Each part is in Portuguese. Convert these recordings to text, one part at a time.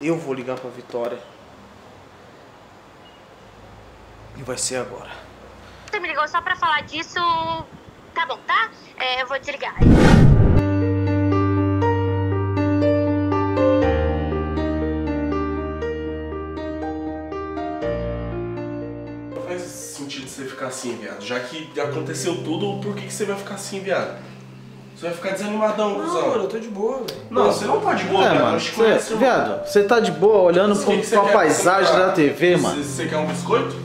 Eu vou ligar pra Vitória. E vai ser agora. Você me ligou só pra falar disso. Tá bom, tá? É, eu vou desligar. Não faz sentido você ficar assim, viado. Já que aconteceu tudo, por que, que você vai ficar assim, viado? Você vai ficar desanimadão, Não, cuzão. mano, eu tô de boa, velho. Não, você não tá de boa, É, viado. mano, conhecemos. cê, viado, você tá de boa olhando que pra, que você pra quer? paisagem da TV, Você- mano. Você quer um biscoito?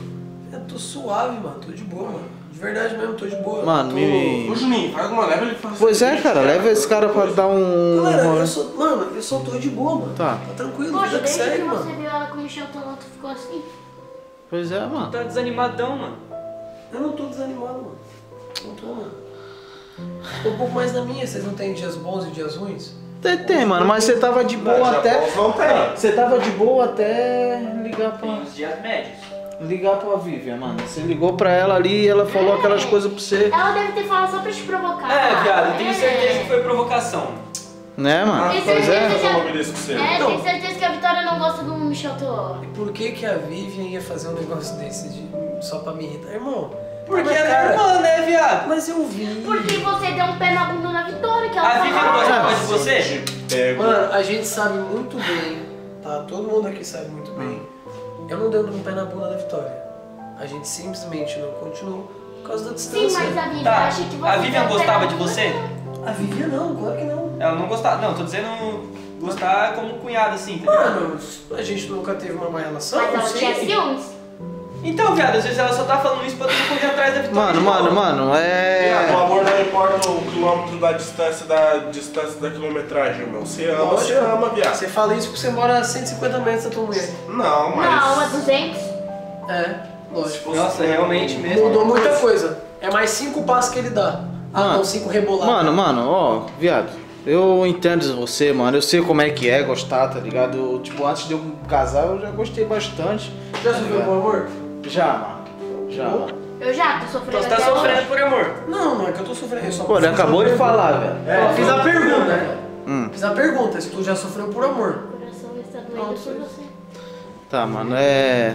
Eu tô suave, mano, tô de boa, mano. De verdade mesmo, tô de boa. Mano, tô... me- Ô, Juninho, faz uma leva ele faz Pois é, cara, leva esse cara pra dar um. Galera, eu só, mano, eu só tô de boa, mano. Tá. Tá tranquilo, Poxa, vida que desde segue, que você mano. viu ela com o Michel tu ficou assim? Pois é, mano. Tá desanimadão, mano. Eu não tô desanimado, mano. Não tô, mano. Tô um pouco mais na minha, vocês não têm dias bons e dias ruins? Tem, tem, mano, mas você tava de boa Não, já até. Você tava de boa até ligar pra. Tem os dias médios. Ligar pra Vivian, mano. Você ligou pra ela ali e ela falou aquelas coisas pra você. Ela deve ter falado só pra te provocar. É, viado, eu tenho É. certeza que foi provocação. Né, mano? Tem Pois certeza é. que. É, Não. tem certeza que a Vitória não gosta do Michel Teló. E por que que a Vivian ia fazer um negócio desse de... só pra me irritar? Irmão, Porque ela é irmã, né, viado? Mas eu vi. Porque você deu um pé na bunda na Vitória, que ela A Vivian falou. gostava de você? Pego. Mano, a gente sabe muito bem, tá? Todo mundo aqui sabe muito bem. Eu não dei um pé na bunda da Vitória. A gente simplesmente não continuou por causa da Sim, distância. mas a Vivian Tá. acha que você A Vivian gostava de você? A Vivian não, claro que não. Ela não gostava. Não, tô dizendo gostar como cunhado, assim, tá ligado? Mano, a gente nunca teve uma má relação. Mas ela sim. tinha ciúmes. Então, viado, às vezes ela só tá falando isso pra tu Mano, mano, mano, Viado, o é. amor não importa o quilômetro da distância da distância da quilometragem, irmão. Você ama, Lógico. você ama, viado. Você fala isso porque você mora a 150 metros da tua mulher. Não, mas. Não, é 200. É, lógico. Nossa, realmente mesmo. Mudou muita coisa. É mais cinco passos que ele dá. Ah, Mano. não, cinco rebolados. Mano, mano, ó, viado. Eu entendo você, mano. Eu sei como é que é gostar, tá ligado? Eu, tipo, antes de eu casar, eu já gostei bastante. Já tá sofreu por amor? Já, mano. Já, mano. Eu já tô sofrendo Então você tá até sofrendo hoje. por amor. Não, não é que eu tô sofrendo. eu Só Pô, ele acabou de falar, velho. É, eu fiz a pergunta, né? Hum. Fiz a pergunta, se tu já sofreu por amor. O coração está doendo por você. Tá, mano, é.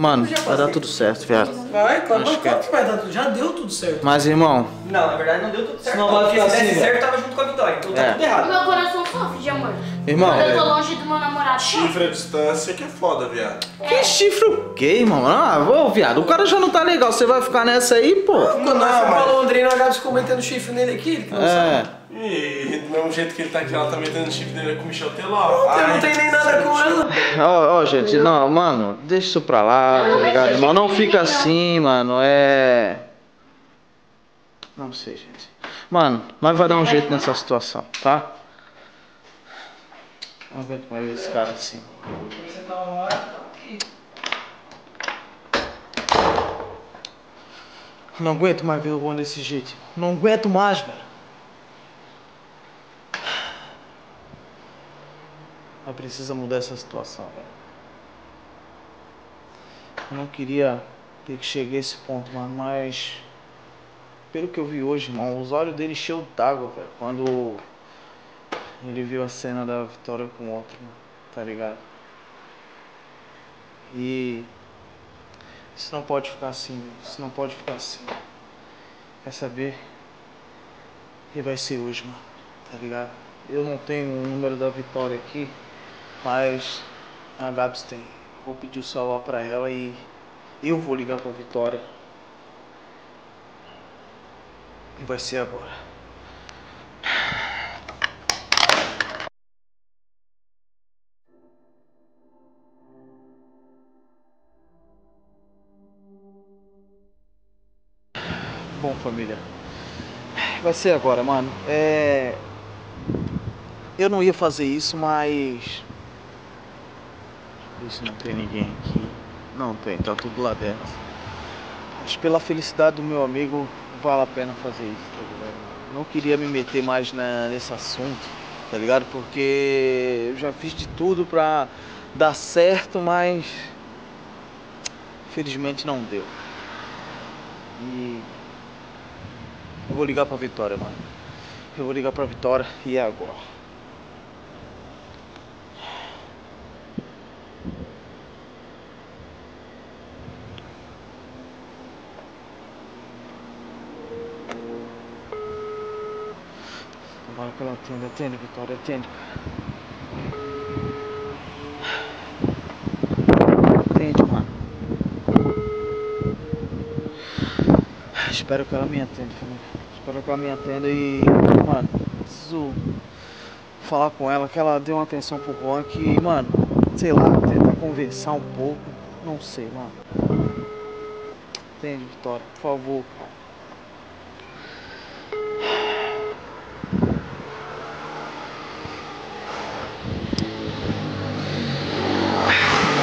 Mano, vai dar tudo certo, viado. Vai, claro, Acho claro que- que vai dar tudo. Já deu tudo certo. Mas, irmão, Não, na verdade não deu tudo certo. Não, vai porque ficar se desse assim, certo, tava junto com a vitória. Então tá É. tudo O errado. meu coração sofre de amor. Irmão, Quando eu tô é- longe do meu namorado. Chifre à distância que é foda, viado. que chifre o quê, irmão? Ah, ô, viado, o cara já não tá legal. Você vai ficar nessa aí, pô? Quando nós Não, fomos mas- pra Londrina, a Gabi ficou metendo chifre nele aqui, ele que não É. sabe. E do mesmo jeito que ele tá aqui, ela tá metendo o chifre dele com o Michel Teló. Eu Ai, não tenho nem nada com ela. Ó, ó, gente, não, mano, deixa isso pra lá, tá ligado, irmão? Não fica assim, mano, é. Não sei, gente. Mano, nós vai dar um jeito nessa situação, tá? Não aguento mais ver esse cara assim. Você tá uma hora, Não aguento mais ver o bom desse jeito. Não aguento mais, velho. Precisa mudar essa situação. Eu não queria ter que chegar a esse ponto, mano, mas. Pelo que eu vi hoje, irmão, os olhos dele encheu d'água, velho. Quando ele viu a cena da Vitória com o outro, tá ligado? E. Isso não pode ficar assim. Isso não pode ficar assim. Quer saber? E vai ser hoje, mano. Tá ligado? Eu não tenho o número da Vitória aqui, mas a Gabs tem. Vou pedir o celular pra ela e eu vou ligar pra Vitória. E vai ser agora. Bom, família. Vai ser agora, mano. É. Eu não ia fazer isso, mas. Ver se não tem ninguém aqui. Não tem, tá tudo lá dentro. Mas pela felicidade do meu amigo, vale a pena fazer isso, tá ligado? Não queria me meter mais na- nesse assunto, tá ligado? Porque eu já fiz de tudo pra dar certo, mas. Felizmente não deu. E eu vou ligar pra Vitória, mano. Eu vou ligar pra Vitória e é agora. Tomara que ela atenda, atende, Vitória, atende. Atende, mano. Espero que ela me atenda, família. Espero que ela me atenda e, mano, preciso falar com ela que ela dê uma atenção pro Juan que, mano, sei lá, tentar conversar um pouco. Não sei, mano. Atende, Vitória, por favor.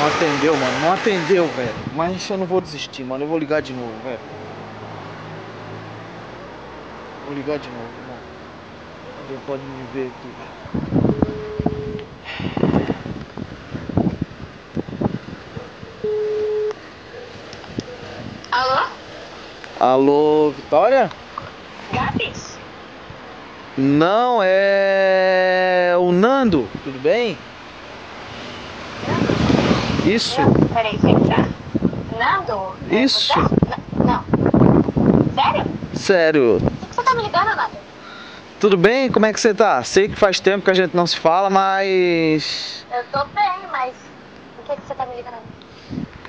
Não atendeu, mano. Não atendeu, velho. Mas eu não vou desistir, mano. Eu vou ligar de novo, velho. Vou ligar de novo, irmão. Ele pode me ver aqui. Alô? Alô, Vitória? Gabs? Não, é o Nando, tudo bem? Isso, Peraí, vem cá. Nando? é Isso. Não. Sério? sério. Por que você tá me ligando, Nando? Tudo bem? Como é que você tá? Sei que faz tempo que a gente não se fala, mas. Eu tô bem, mas... Por que, que você tá me ligando?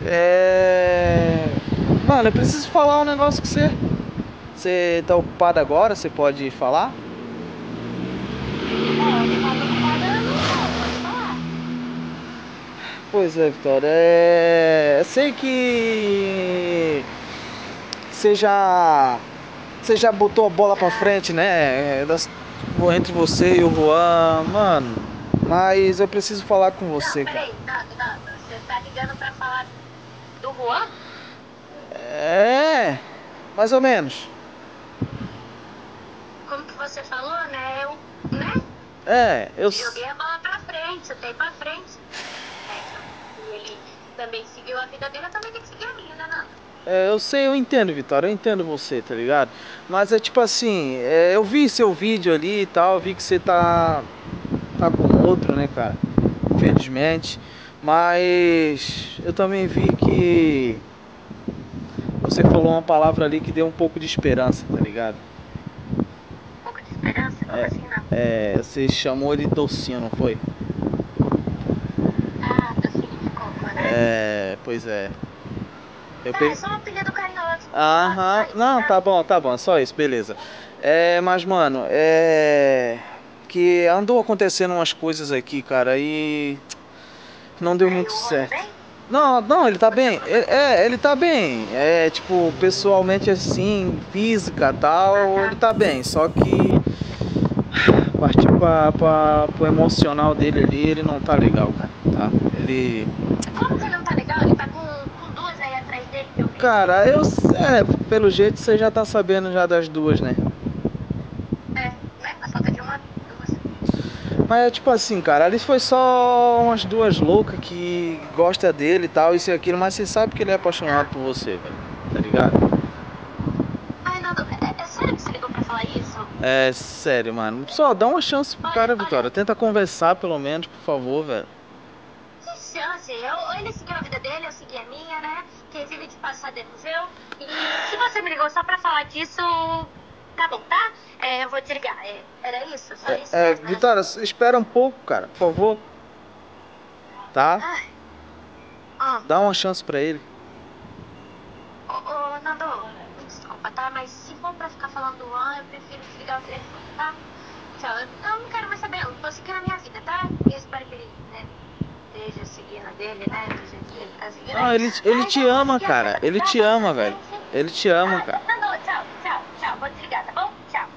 É. Mano, eu preciso falar um negócio com você. Você tá ocupado agora? Você pode falar? É, eu tô ocupada, eu não sei, pode falar. Pois é, Vitória. É... Eu sei que. Você já. Você já botou a bola pra frente, né? É, das- Entre você e o Juan, mano. Mas eu preciso falar com você, não, cara. peraí, Nando, Nando. Você tá ligando pra falar do Juan? É. Mais ou menos. Como que você falou, né? Eu, né? É, eu. Joguei a bola pra frente, chutei pra frente. Também seguiu a vida dele, eu também tenho que seguir a minha, né, Nando? É, eu sei, eu entendo, Vitória, eu entendo você, tá ligado? Mas é tipo assim, é, eu vi seu vídeo ali e tal, vi que você tá, tá com outro, né, cara? Infelizmente. Mas eu também vi que você falou uma palavra ali que deu um pouco de esperança, tá ligado? Um pouco de esperança, como É. assim, não? É, você chamou ele docinho, não foi? Ah, docinho de coco, né? É, pois é. Eu É, pe- só um apelido carinhoso. Aham, não, tá bom, tá bom, só isso, beleza. É, mas mano, é. Que andou acontecendo umas coisas aqui, cara, e. Não deu muito certo. Não, não, ele tá bem. Ele- É, ele tá bem. É, tipo, pessoalmente assim, física tal, ele tá bem. Só que. Partir pra, pra, pro emocional dele ali, ele não tá legal, cara, tá? Ele. Como que ele não tá legal? Ele tá com, com duas aí atrás dele. Cara, eu. É, pelo jeito você já tá sabendo já das duas, né? É, né? Falta de uma, duas. Mas é tipo assim, cara, ali foi só umas duas loucas que gosta dele e tal, isso e aquilo, mas você sabe que ele é apaixonado por você, velho. Tá ligado? Ai, Nando, é, é sério que você ligou pra falar isso? É sério, mano. Só dá uma chance pro cara, Vitória. Tenta conversar pelo menos, por favor, velho. Ele seguiu a vida dele, eu segui a minha, né? Vive de passado é museu. E se você me ligou só pra falar disso, tá bom, tá? É, eu vou te ligar. É, era isso? Só isso? É, mesmo, né? Vitória, espera um pouco, cara, por favor. Tá? Ai. Ah, Dá uma chance pra ele. ô, ô, Nando, me desculpa, tá? Mas se for pra ficar falando do Juan, eu prefiro desligar o telefone, tá? Tchau. Eu não quero mais saber, eu tô seguindo a minha vida, tá? E eu espero que ele, né, esteja seguindo a dele, né? Do jeito ele tá seguindo. Ah, ele, ele te não, ama, cara. Ele te ama, velho. Ele te ama, cara. Ah, Nando, tchau, tchau, tchau. Vou desligar, tá bom? Tchau.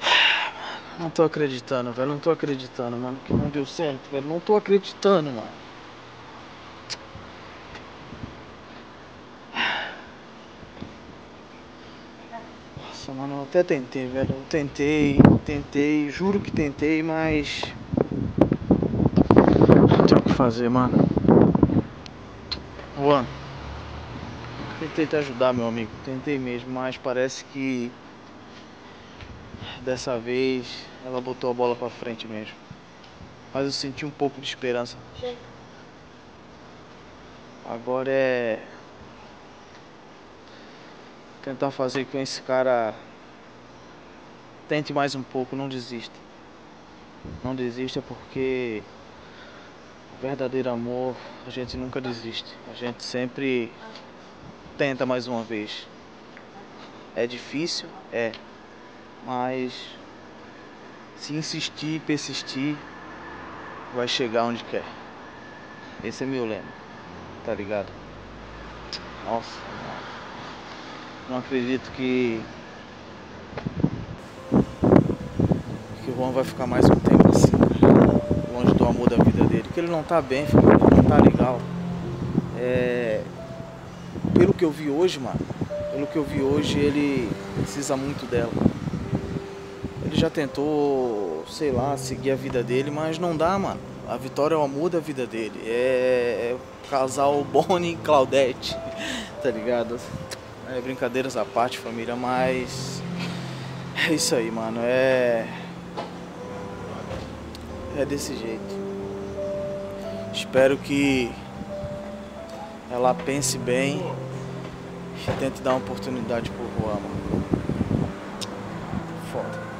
Não tô acreditando, velho. Não tô acreditando, mano. Que não deu certo, velho. Não tô acreditando, mano. Nossa, mano, eu até tentei, velho. Eu tentei, tentei, juro que tentei, mas. Não tem o que fazer, mano. Juan. Tentei te ajudar, meu amigo. Tentei mesmo, mas parece que. Dessa vez ela botou a bola pra frente mesmo. Mas eu senti um pouco de esperança. Agora é. tentar fazer com esse cara tente mais um pouco, não desista. Não desista porque verdadeiro amor a gente nunca desiste. A gente sempre tenta mais uma vez. É difícil? É. Mas se insistir e persistir, vai chegar onde quer. Esse é meu lema. Tá ligado? Nossa, não acredito que que o Juan vai ficar mais um tempo assim, longe do amor da vida dele, que ele não tá bem, família, não tá legal. É, pelo que eu vi hoje, mano, pelo que eu vi hoje, ele precisa muito dela. Ele já tentou, sei lá, seguir a vida dele, mas não dá, mano. A Vitória é o amor da vida dele. É, é casal Bonnie e Claudette, tá ligado? É, brincadeiras à parte, família, mas é isso aí, mano. É. É desse jeito. Espero que ela pense bem e tente dar uma oportunidade pro Juan, mano. Foda.